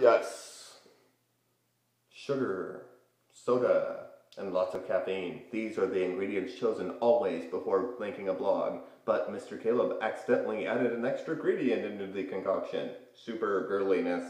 Yes. Sugar, soda, and lots of caffeine. These are the ingredients chosen always before making a blog. But Mr. Caleb accidentally added an extra ingredient into the concoction. Super girliness.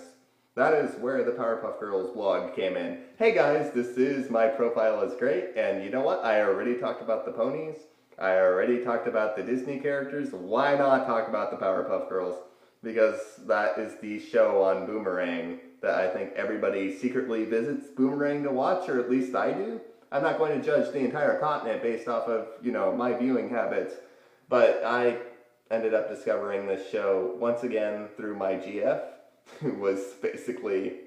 That is where the Powerpuff Girls blog came in. Hey guys, this is My Profile is Great, and you know what? I already talked about the ponies. I already talked about the Disney characters. Why not talk about the Powerpuff Girls? Because that is the show on Boomerang that I think everybody secretly visits Boomerang to watch, or at least I do. I'm not going to judge the entire continent based off of, you know, my viewing habits, but I ended up discovering this show once again through my GF, who was basically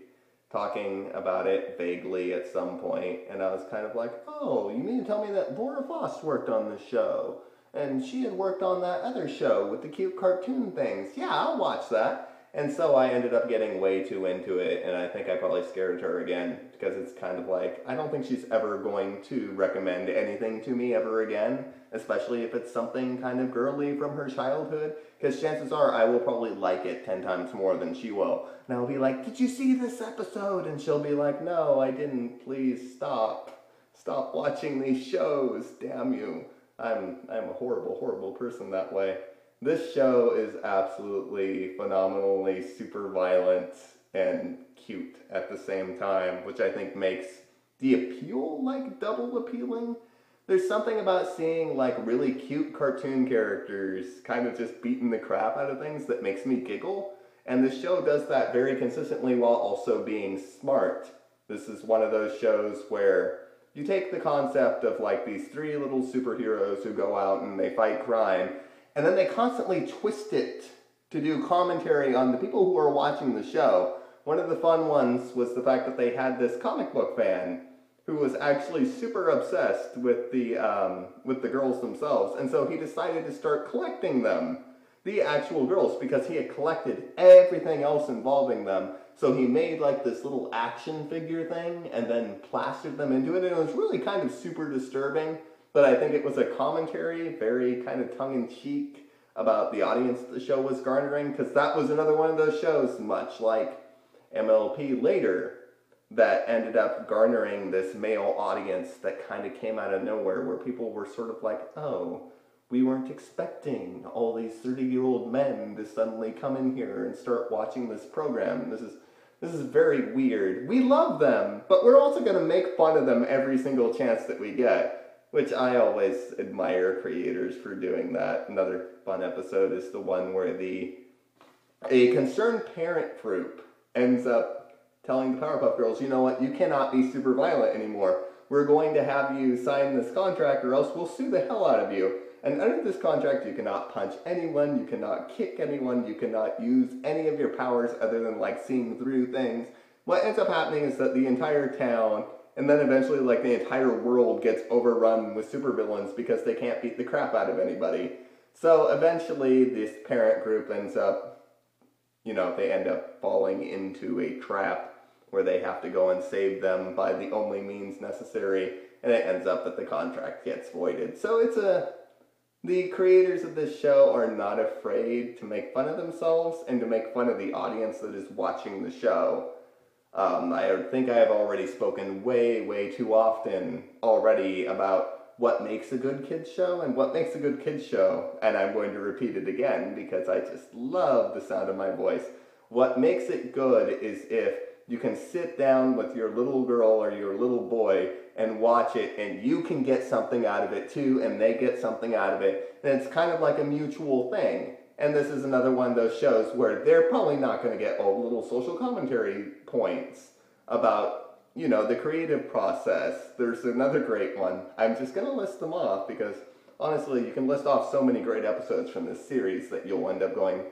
talking about it vaguely at some point, and I was kind of like, oh, you mean to tell me that Laura Faust worked on this show? And she had worked on that other show with the cute cartoon things. Yeah, I'll watch that. And so I ended up getting way too into it, and I think I probably scared her again because it's kind of like I don't think she's ever going to recommend anything to me ever again, especially if it's something kind of girly from her childhood. Because chances are I will probably like it 10 times more than she will. And I'll be like, Did you see this episode? And she'll be like, No, I didn't. Please stop. Stop watching these shows. Damn you. I'm, I'm a horrible, horrible person that way. This show is absolutely phenomenally super violent and cute at the same time, which I think makes the appeal like double appealing. There's something about seeing like really cute cartoon characters kind of just beating the crap out of things that makes me giggle. And this show does that very consistently while also being smart. This is one of those shows where you take the concept of like these three little superheroes who go out and they fight crime, and then they constantly twist it to do commentary on the people who are watching the show. One of the fun ones was the fact that they had this comic book fan who was actually super obsessed with the um, with the girls themselves, and so he decided to start collecting them, the actual girls, because he had collected everything else involving them. So he made like this little action figure thing and then plastered them into it, and it was really kind of super disturbing but I think it was a commentary, very kind of tongue in cheek about the audience the show was garnering, because that was another one of those shows, much like MLP later, that ended up garnering this male audience that kind of came out of nowhere, where people were sort of like, oh, we weren't expecting all these 30 year old men to suddenly come in here and start watching this program. This is this is very weird. We love them, but we're also going to make fun of them every single chance that we get which I always admire creators for doing that. Another fun episode is the one where the a concerned parent group ends up telling the Powerpuff Girls, you know what, you cannot be super violent anymore. We're going to have you sign this contract or else we'll sue the hell out of you. And under this contract, you cannot punch anyone, you cannot kick anyone, you cannot use any of your powers other than like seeing through things. What ends up happening is that the entire town and then eventually like the entire world gets overrun with supervillains because they can't beat the crap out of anybody. So eventually this parent group ends up, you know, they end up falling into a trap where they have to go and save them by the only means necessary, and it ends up that the contract gets voided. So it's a the creators of this show are not afraid to make fun of themselves and to make fun of the audience that is watching the show. Um, I think I have already spoken way, way too often already about what makes a good kids show and what makes a good kids show, and I'm going to repeat it again because I just love the sound of my voice. What makes it good is if you can sit down with your little girl or your little boy and watch it, and you can get something out of it too, and they get something out of it, and it's kind of like a mutual thing. And this is another one of those shows where they're probably not going to get all the little social commentary points about, you know, the creative process. There's another great one. I'm just going to list them off because honestly, you can list off so many great episodes from this series that you'll end up going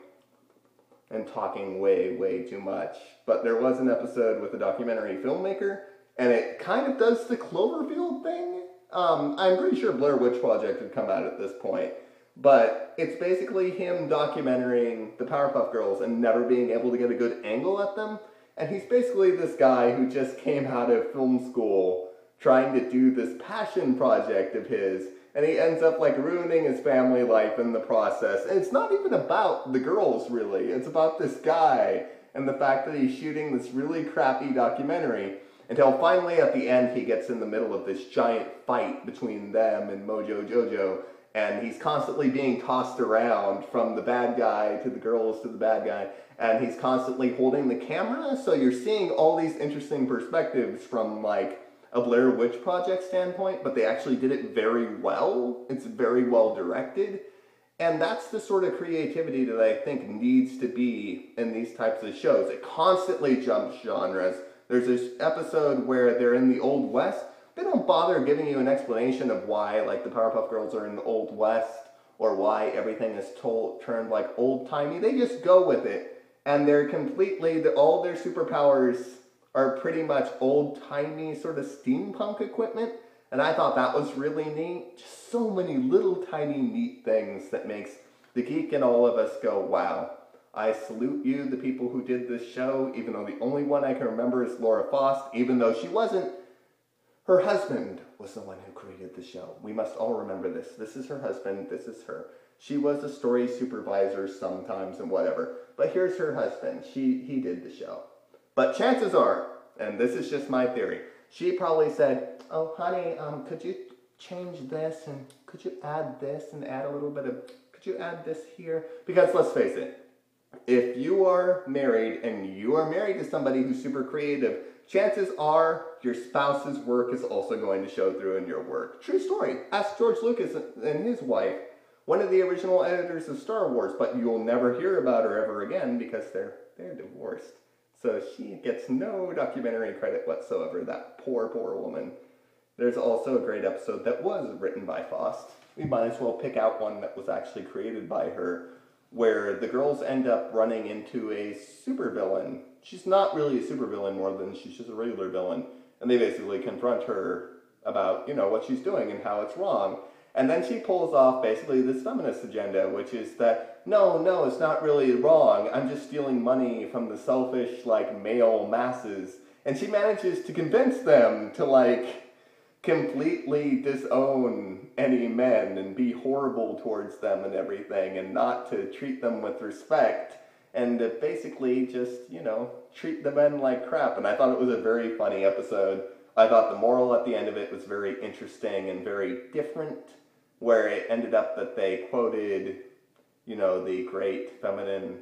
and talking way, way too much. But there was an episode with a documentary filmmaker, and it kind of does the Cloverfield thing. Um, I'm pretty sure Blair Witch Project had come out at this point but it's basically him documenting the Powerpuff Girls and never being able to get a good angle at them. And he's basically this guy who just came out of film school trying to do this passion project of his. And he ends up like ruining his family life in the process. And it's not even about the girls really. It's about this guy and the fact that he's shooting this really crappy documentary until finally at the end he gets in the middle of this giant fight between them and Mojo Jojo and he's constantly being tossed around from the bad guy to the girls to the bad guy and he's constantly holding the camera. So you're seeing all these interesting perspectives from like a Blair Witch Project standpoint but they actually did it very well. It's very well directed. And that's the sort of creativity that I think needs to be in these types of shows. It constantly jumps genres there's this episode where they're in the Old West. They don't bother giving you an explanation of why, like, the Powerpuff Girls are in the Old West or why everything is told, turned like old timey. They just go with it, and they're completely the, all their superpowers are pretty much old timey sort of steampunk equipment. And I thought that was really neat. Just so many little tiny neat things that makes the geek and all of us go, wow. I salute you, the people who did this show, even though the only one I can remember is Laura Faust, even though she wasn't. Her husband was the one who created the show. We must all remember this. This is her husband, this is her. She was a story supervisor sometimes and whatever. But here's her husband. She he did the show. But chances are, and this is just my theory, she probably said, "Oh, honey, um, could you change this and could you add this and add a little bit of could you add this here?" Because let's face it, if you are married and you are married to somebody who's super creative, chances are your spouse's work is also going to show through in your work. True story. Ask George Lucas and his wife, one of the original editors of Star Wars, but you'll never hear about her ever again because they're they're divorced. So she gets no documentary credit whatsoever, that poor, poor woman. There's also a great episode that was written by Faust. We might as well pick out one that was actually created by her where the girls end up running into a supervillain. She's not really a supervillain more than she's just a regular villain. And they basically confront her about, you know, what she's doing and how it's wrong. And then she pulls off basically this feminist agenda, which is that, no, no, it's not really wrong. I'm just stealing money from the selfish, like, male masses. And she manages to convince them to, like, completely disown any men and be horrible towards them and everything and not to treat them with respect and to basically just, you know, treat the men like crap. And I thought it was a very funny episode. I thought the moral at the end of it was very interesting and very different, where it ended up that they quoted, you know, the great feminine.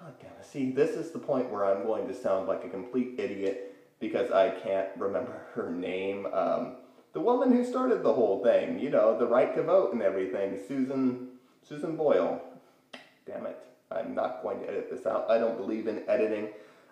God damn it. See, this is the point where I'm going to sound like a complete idiot because I can't remember her name. Um, the woman who started the whole thing, you know, the right to vote and everything, Susan Susan Boyle. Damn it, I'm not going to edit this out. I don't believe in editing.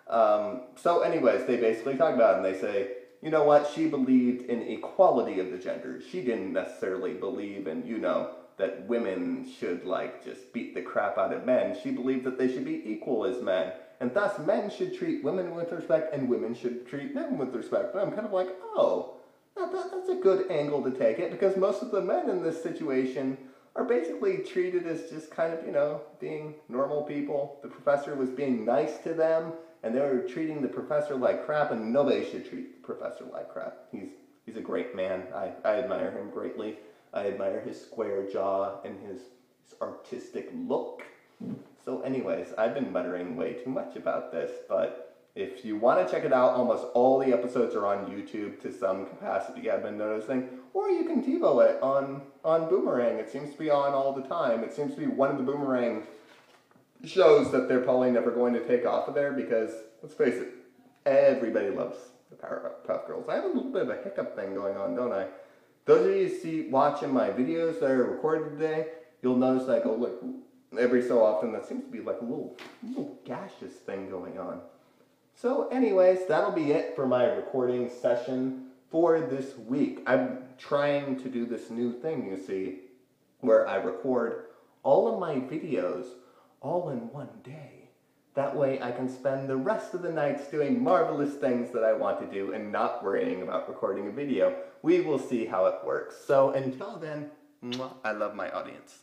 Um, so, anyways, they basically talk about it and they say, you know what? She believed in equality of the genders. She didn't necessarily believe in, you know, that women should like just beat the crap out of men. She believed that they should be equal as men and thus men should treat women with respect and women should treat men with respect. And I'm kind of like, oh, that, that, that's a good angle to take it because most of the men in this situation are basically treated as just kind of, you know, being normal people. The professor was being nice to them and they were treating the professor like crap and nobody should treat the professor like crap. He's, he's a great man. I, I admire him greatly. I admire his square jaw and his, his artistic look. So anyways, I've been muttering way too much about this, but if you want to check it out, almost all the episodes are on YouTube to some capacity, I've been noticing. Or you can TiVo it on, on Boomerang. It seems to be on all the time. It seems to be one of the Boomerang shows that they're probably never going to take off of there because, let's face it, everybody loves the Powerpuff Girls. I have a little bit of a hiccup thing going on, don't I? Those of you see watching my videos that are recorded today, you'll notice I go like every so often that seems to be like a little, little gaseous thing going on. So anyways, that'll be it for my recording session for this week. I'm trying to do this new thing, you see, where I record all of my videos all in one day. That way I can spend the rest of the nights doing marvelous things that I want to do and not worrying about recording a video. We will see how it works. So until then, I love my audience.